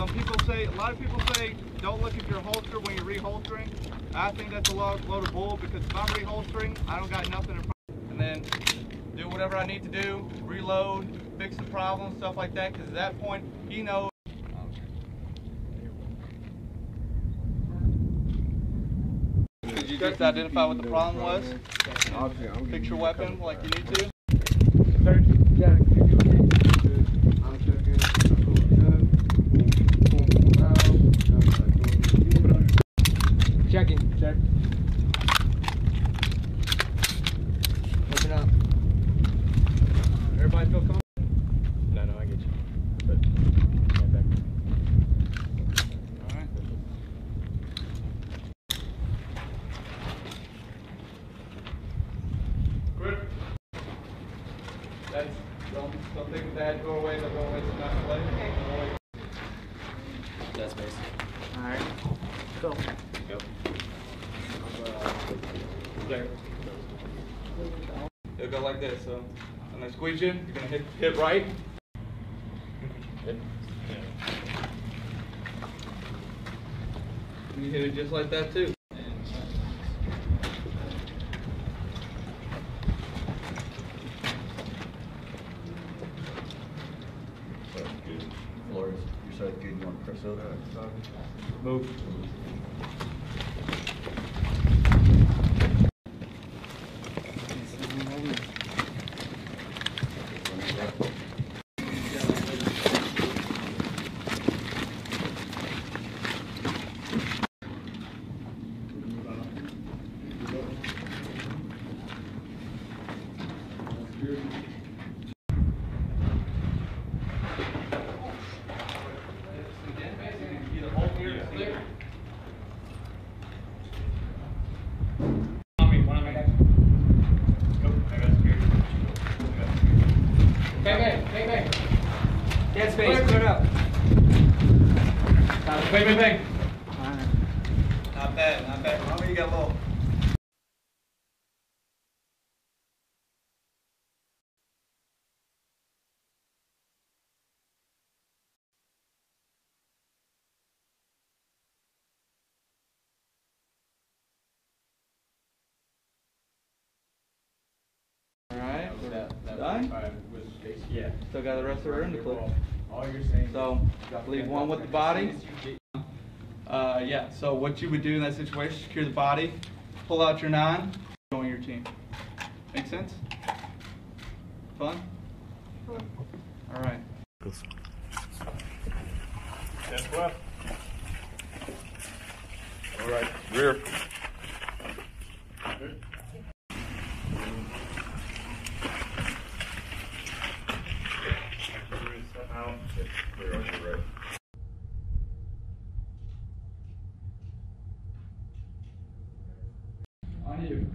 some people say, a lot of people say, don't look at your holster when you're reholstering. I think that's a load, load of bull because if I'm reholstering, I don't got nothing in front. And then do whatever I need to do, reload, fix the problem, stuff like that. Because at that point, he knows. Did you just identify what the problem was? Fix your weapon like you need to? Everybody feel comfortable? No, no, I get you. But, stand back. Alright. Grip. That's, don't, don't think that doorway, the doorway's not play. That's basic. Alright. Go. Go. There. It'll go like this, so when I squeeze you, you're gonna hit, hit right. And you hit it just like that too. Flores, you started getting on Chris over. Move. Dead space, clear it up. Bang, bang, bang. Not bad, not bad. How many you got low? Done? Yeah. Still got the rest of her in the clip. All you're saying. So, leave one with the body. Uh, yeah, so what you would do in that situation, secure the body, pull out your nine, join your team. Make sense? Fun? All right. That's left. All right, rear. to you.